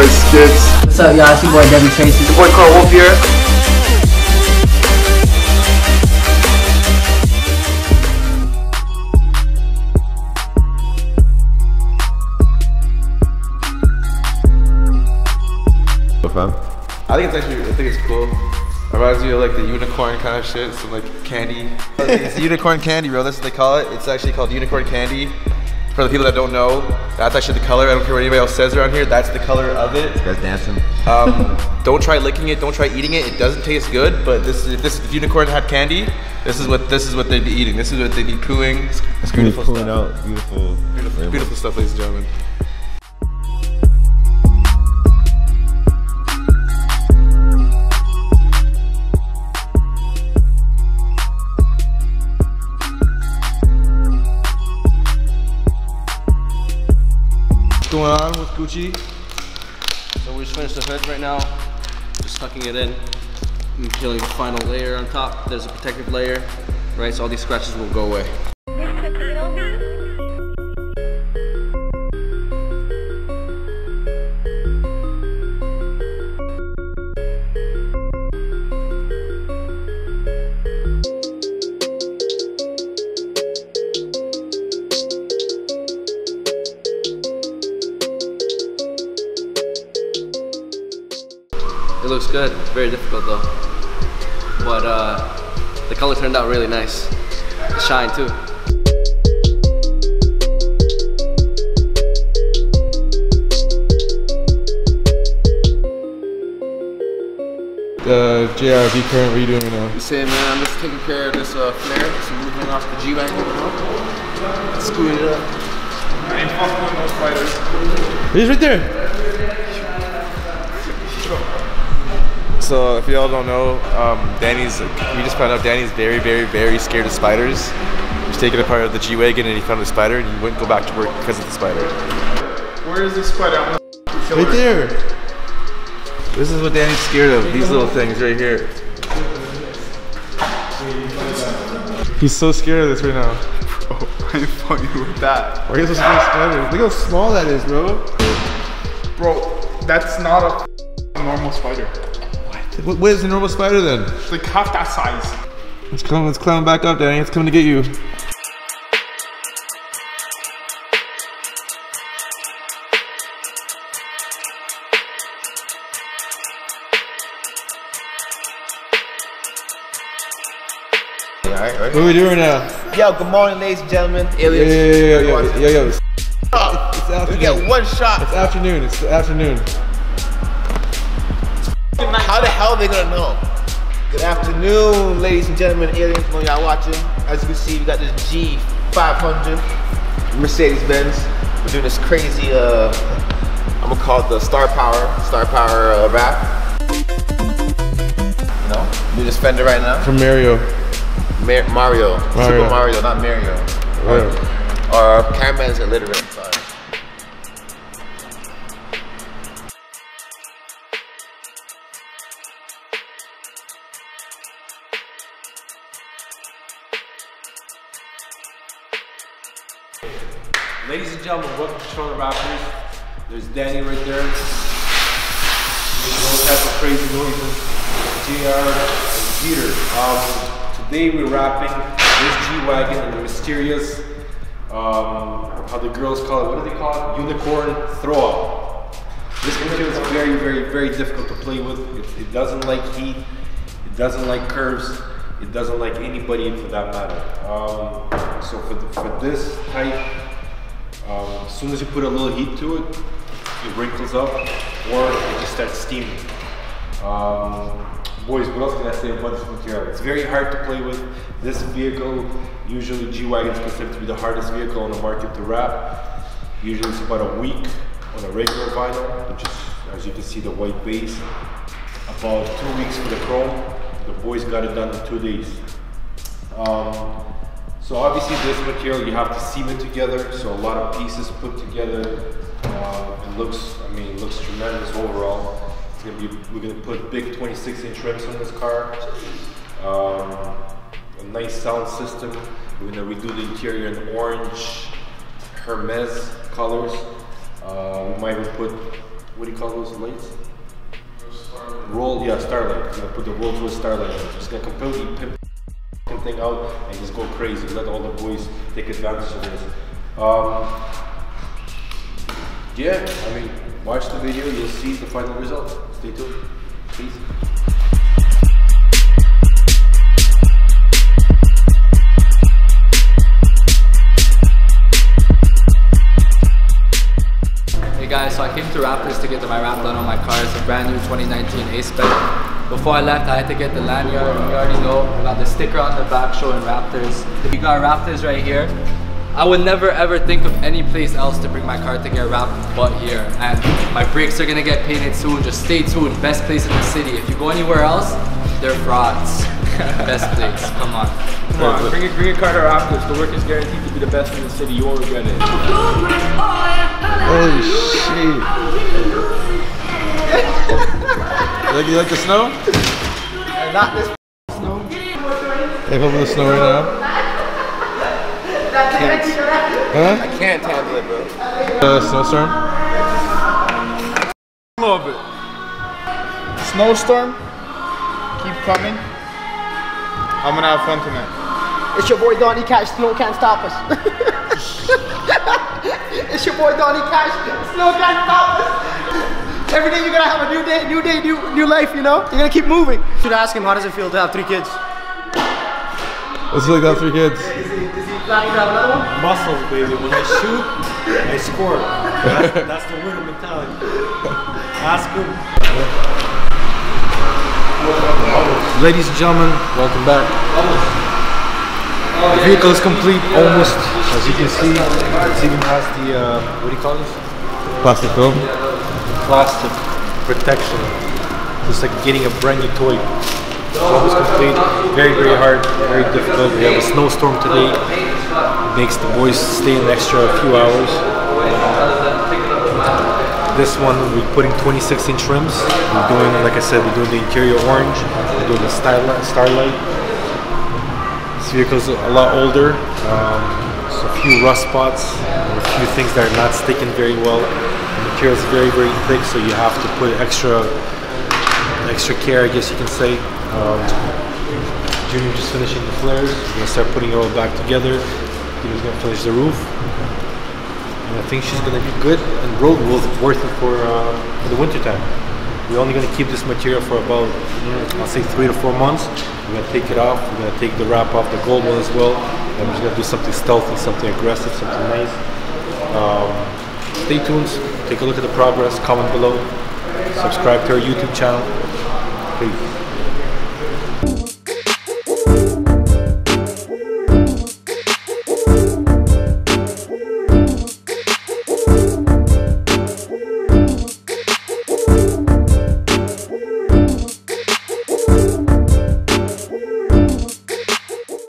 dudes? What's up, y'all? It's your boy Devin Tracy. Your boy Carl Wolf here. fam? I think it's actually, I think it's cool. It reminds me of like the unicorn kind of shit, some like candy. it's unicorn candy, bro. That's what they call it. It's actually called unicorn candy. For the people that don't know, that's actually the color. I don't care what anybody else says around here. That's the color of it. This guy's dancing. Um, don't try licking it. Don't try eating it. It doesn't taste good. But this, if this if unicorn had candy, this is what this is what they'd be eating. This is what they'd be cooing. It's beautiful pulling stuff. out beautiful. Beautiful, beautiful stuff, ladies and gentlemen. Going on with Gucci? So we just finished the hood right now, just tucking it in and peeling the final layer on top. There's a protective layer, right? So all these scratches will go away. Looks good. It's very difficult though. But uh, the color turned out really nice. The shine too. Uh, JRV current, what are you doing right now? You say, man, I'm just taking care of this uh, flare. Just moving off the G-Wagon. Screwing it up. I ain't fucking with those fighters. He's right there. So if y'all don't know, um, Danni's, we just found out Danni's very, very, very scared of spiders. He He's taken apart of the G-Wagon and he found a spider and he wouldn't go back to work because of the spider. Where is this spider? I'm gonna kill Right her. there. This is what Danni's scared of, these little things right here. He's so scared of this right now. Bro, I ain't you with that. Why are you so scared of spiders? Look how small that is, bro. Bro, that's not a normal spider. What, the normal spider then? It's like half that size. Let's climb, let's climb back up, Danni. It's coming to get you. Alright, What are we doing now? Yo, good morning, ladies and gentlemen. Yo, Aliens. yo, yo, yo, yo, yo, yo. It's, it's We get one shot. It's afternoon. It's afternoon. How the hell are they gonna know? Good afternoon, ladies and gentlemen, aliens, when y'all watching. As you can see, we got this G500 Mercedes Benz. We're doing this crazy, uh, I'm gonna call it the Star Power, Star Power uh, rap. You know, do this Fender right now. From Mario. Mar- Mario. Mario. Super Mario, not Mario. Right. Or cameramans illiterate, sorry. Ladies and gentlemen, welcome to Toronto Wraptors. There's Danni right there. Making all types of crazy noises. JR and Peter. Um, today we're wrapping this G-Wagon and the mysterious, um, how the girls call it, what do they call it? Unicorn throw-up. This material is very, very, very difficult to play with. It, it doesn't like heat. It doesn't like curves. It doesn't like anybody for that matter. Um, so for, the, for this type, um, as soon as you put a little heat to it, it wrinkles up or it just starts steaming. Um, boys, what else can I say about this material? It's very hard to play with. This vehicle, usually G-Wagon is considered to be the hardest vehicle on the market to wrap. Usually it's about a week on a regular vinyl, which is, as you can see, the white base. About two weeks for the chrome. The boys got it done in two days. Um, so obviously this material you have to seam it together, so a lot of pieces put together. Uh, it looks, I mean, it looks tremendous overall. It's gonna be, we're gonna put big 26 inch rims on this car. Um, a nice sound system. We're gonna redo the interior in orange Hermes colors. Uh, we might even put what do you call those lights? Roll, yeah, starlight. We're gonna put the Rolls Royce starlight. He's gonna completely pimp thing out and just go crazy. Let all the boys take advantage of this. Um, yeah, I mean, watch the video. You'll see the final result. Stay tuned. Peace. Hey guys, so I came to Wraptors to get my wrap done on my car. It's a brand new 2019 A-Spec. Before I left, I had to get the lanyard. You already know, about the sticker on the back showing Wraptors. You got Wraptors right here. I would never ever think of any place else to bring my car to get wrapped but here. And my brakes are gonna get painted soon. Just stay tuned. Best place in the city. If you go anywhere else, they're frauds. Best place. Come on. Come on, bring, it, bring your car to Wraptors. The work is guaranteed to be the best in the city. You won't regret it. Holy shit. You, like, you like the snow? Not this. Snow. Hey, over the snow right now. Huh? I can't handle it, bro. Uh, snowstorm? Love it. Snowstorm. Keep coming. I'm gonna have fun tonight. It's your boy Donnie Cash. Snow can't stop us. it's your boy Donnie Cash. Snow can't stop us. Every day you're gonna have a new day, new day, new new life. You know, you're gonna keep moving. Should ask him how does it feel to have three kids. Let's look at three kids. Planning to have another one? Muscles, baby. When I shoot, I score. That's, that's the winner mentality. Ask him. Ladies and gentlemen, welcome back. The vehicle is complete, almost. As you can see, it even has the, uh, what do you call this? Plastic film. Plastic protection. Just like getting a brand new toy. It's almost complete. Very, very hard, very difficult. We have a snowstorm today. Makes the boys stay an extra few hours. This one we're putting 26 inch rims. We're doing, like I said, we're doing the interior orange. We're doing the starlight. starlight. This vehicle's a lot older. Um, so a few rust spots, a few things that are not sticking very well. Material is very, very thick, so you have to put extra, extra care, I guess you can say. Um, Junior just finishing the flares. We're gonna start putting it all back together. Peter's gonna finish the roof. And I think she's gonna be good and roadworthy worthy for uh, for the winter time. We're only gonna keep this material for about mm, I'll say three to four months. We're gonna take it off. We're gonna take the wrap off the gold one as well. And we're just gonna do something stealthy, something aggressive, something nice. Um, stay tuned. Take a look at the progress. Comment below. Subscribe to our YouTube channel. Peace.